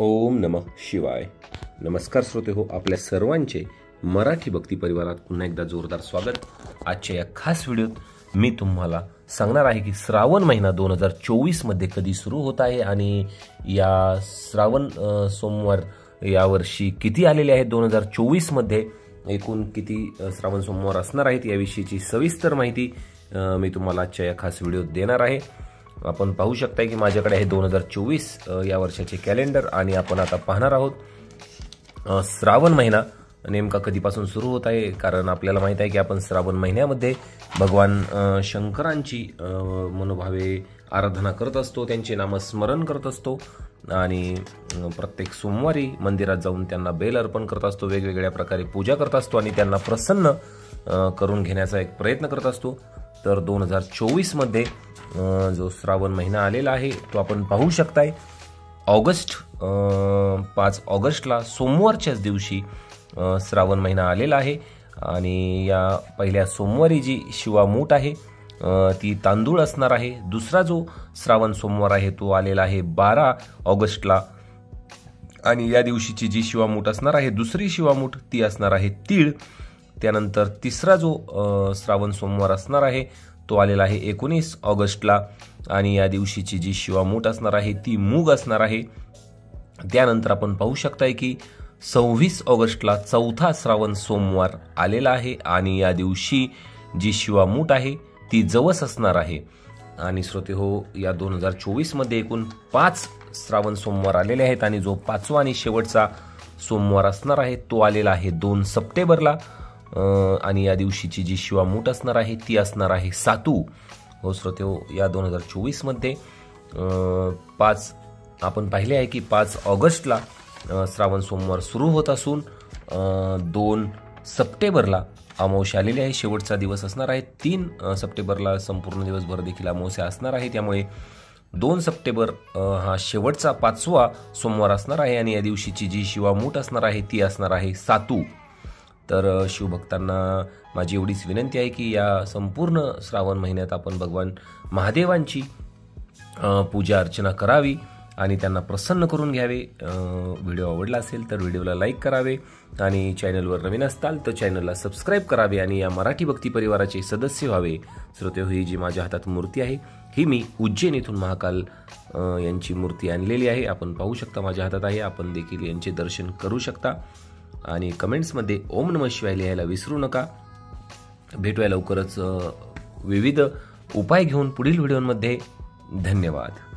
ओम नमः शिवाय. नमस्कार श्रोते हो आपल्या सर्वांचे मराठी भक्ती परिवारात पुन्हा एकदा जोरदार स्वागत. आजच्या या खास व्हिडिओत मी तुम्हाला सांगणार आहे की श्रावण महिना दोन हजार चोवीसमध्ये कधी सुरू होत आहे आणि या श्रावण सोमवार यावर्षी किती आलेले आहेत? दोन हजार चोवीसमध्ये एकूण किती श्रावण सोमवार असणार आहेत याविषयीची सविस्तर माहिती मी तुम्हाला आजच्या या खास व्हिडिओत देणार आहे. आपण पाहू शकताय की माझ्याकडे आहे दोन हजार चोवीस या वर्षाचे कॅलेंडर आणि आपण आता पाहणार आहोत श्रावण महिना. नेमका कधीपासून सुरू होत आहे? कारण आपल्याला माहीत आहे की आपण श्रावण महिन्यामध्ये भगवान शंकरांची मनोभावे आराधना करत असतो त्यांचे नामस्मरण करत असतो आणि प्रत्येक सोमवारी मंदिरात जाऊन त्यांना बेल अर्पण करत असतो वेगवेगळ्या प्रकारे पूजा करत असतो आणि त्यांना प्रसन्न करून घेण्याचा एक प्रयत्न करत असतो. तर दोन हजार चोवीसमध्ये जो श्रावण महिना आलेला आहे तो आपण पाहू शकताय. ऑगस्ट पाच ऑगस्टला सोमवारच्याच दिवशी श्रावण महिना आलेला आहे. आणि या पहिल्या सोमवारी जी शिवामूठ आहे ती तांदूळ असणार आहे. दुसरा जो श्रावण सोमवार आहे तो आलेला आहे बारा ऑगस्टला. आणि या दिवशीची जी शिवामूठ असणार आहे दुसरी शिवामूठ ती असणार आहे तीळ. त्यानंतर तिसरा जो श्रावण सोमवार असणार आहे तो आलेला आहे एकोणीस ऑगस्टला. आणि या दिवशीची जी शिवामूठ असणार आहे ती मूग असणार आहे. त्यानंतर आपण पाहू शकताय की सव्वीस ऑगस्टला चौथा श्रावण सोमवार आलेला आहे. आणि या दिवशी जी शिवामूठ आहे ती जवस असणार आहे. आणि श्रोते हो या दोन हजार चोवीसमध्ये एकूण पाच श्रावण सोमवार आलेले आहेत. आणि जो पाचवा आणि शेवटचा सोमवार असणार आहे तो आलेला आहे दोन सप्टेंबरला. आणि या दिवशीची जी शिवामूठ असणार आहे ती असणार आहे सातू. हो श्रोते हो या दोन हजार चोवीसमध्ये पाच आपण पाहिले आहे की पाच ऑगस्टला श्रावण सोमवार सुरू होत असून दोन सप्टेंबरला अमावस्या आलेली आहे. शेवटचा दिवस असणार आहे. तीन सप्टेंबरला संपूर्ण दिवसभर देखील अमावस्या असणार आहे. त्यामुळे दोन सप्टेंबर हा शेवटचा पाचवा सोमवार असणार आहे आणि या दिवशीची जी शिवामूठ असणार आहे ती असणार आहे सातू. तर शिवभक्तांना माझी एवढीच विनंती आहे की या संपूर्ण श्रावण महिन्यात आपण भगवान महादेवांची पूजा अर्चना करावी आणि त्यांना प्रसन्न करून घ्यावे. व्हिडिओ आवडला असेल तर व्हिडिओला लाईक करावे आणि चॅनलवर नवीन असताल तर चॅनलला सबस्क्राईब करावे आणि या मराठी भक्ती परिवाराचे सदस्य व्हावे. श्रोते ही जी माझ्या हातात मूर्ती आहे ही मी उज्जैन येथून महाकाल यांची मूर्ती आणलेली आहे. आपण पाहू शकता माझ्या हातात आहे. आपण देखील यांचे दर्शन करू शकता. आणि कमेंट्समध्ये ओम नम शिवाय लिहायला विसरू नका. भेटूया लवकरच विविध उपाय घेऊन पुढील व्हिडिओमध्ये. धन्यवाद.